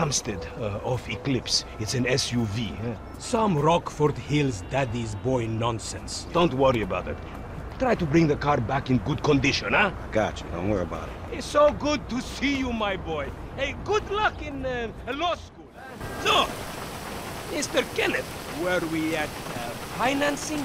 Hampstead, uh, off Eclipse. It's an SUV. Huh? Some Rockford Hills daddy's boy nonsense. Don't worry about it. Try to bring the car back in good condition, huh? Got you. Don't worry about it. It's so good to see you, my boy. Hey, good luck in uh, law school. huh? So, Mr. Kenneth, where we at uh, financing?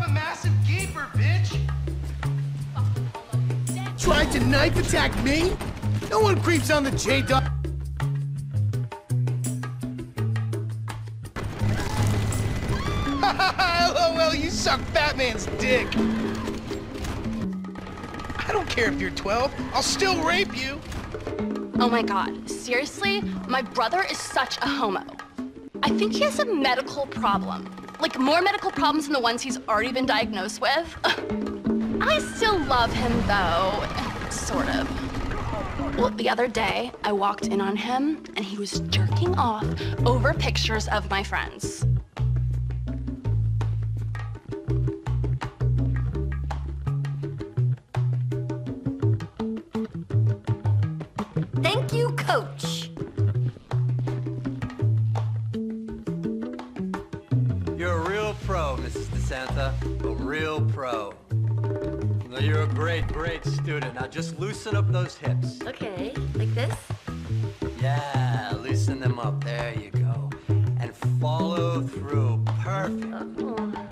A massive gaper, bitch. Tried to knife attack me? No one creeps on the J-Dog. LOL, you suck Batman's dick. I don't care if you're 12. I'll still rape you. Oh my god, seriously? My brother is such a homo. I think he has a medical problem. Like more medical problems than the ones he's already been diagnosed with. I still love him though, sort of. Well, the other day, I walked in on him and he was jerking off over pictures of my friends. Real pro. You're a great, great student. Now just loosen up those hips. Okay, like this? Yeah, loosen them up. There you go. And follow through. Perfect. Oh,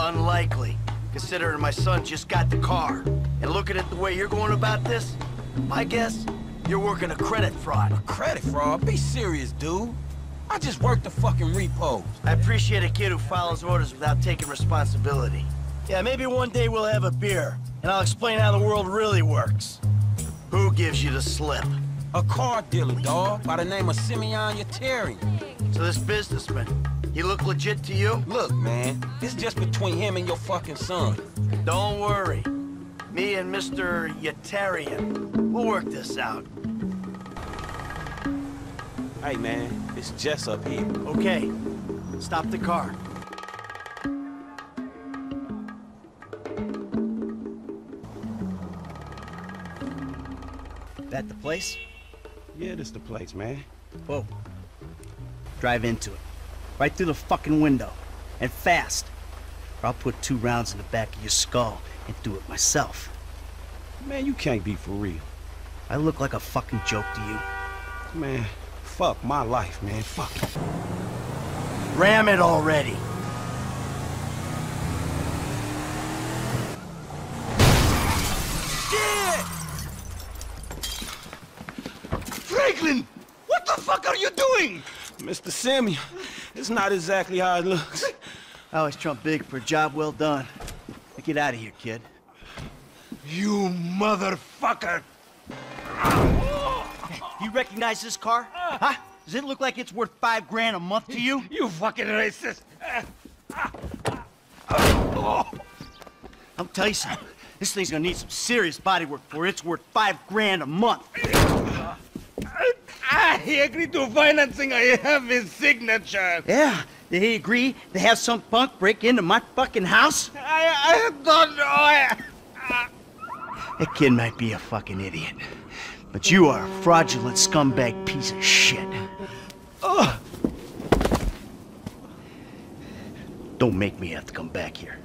Unlikely, considering my son just got the car. And looking at the way you're going about this, my guess, you're working a credit fraud. A credit fraud? Be serious, dude. I just worked the fucking repos. I appreciate a kid who follows orders without taking responsibility. Yeah, maybe one day we'll have a beer, and I'll explain how the world really works. Who gives you the slip? A car dealer, dawg, by the name of Simeon Yetarian. So this businessman, he look legit to you? Look, man, it's just between him and your fucking son. Don't worry. Me and Mr. Yetarian, we'll work this out. Hey, man, it's Jess up here. Okay, stop the car. That the place? Yeah, this the place, man. Whoa. Drive into it. Right through the fucking window. And fast. Or I'll put two rounds in the back of your skull and do it myself. Man, you can't be for real. I look like a fucking joke to you. Man, fuck my life, man. Fuck it. Ram it already. Franklin! What the fuck are you doing? Mr. Samuel, it's not exactly how it looks. I always trump big for a job well done. Now get out of here, kid. You motherfucker! You recognize this car? Huh? Does it look like it's worth five grand a month to you? You fucking racist! I'll tell you something. This thing's gonna need some serious body work for it's worth five grand a month. Ah, he agreed to financing. I have his signature. Yeah, did he agree to have some punk break into my fucking house? I, I don't know. I, That kid might be a fucking idiot. But you are a fraudulent scumbag piece of shit. Don't make me have to come back here.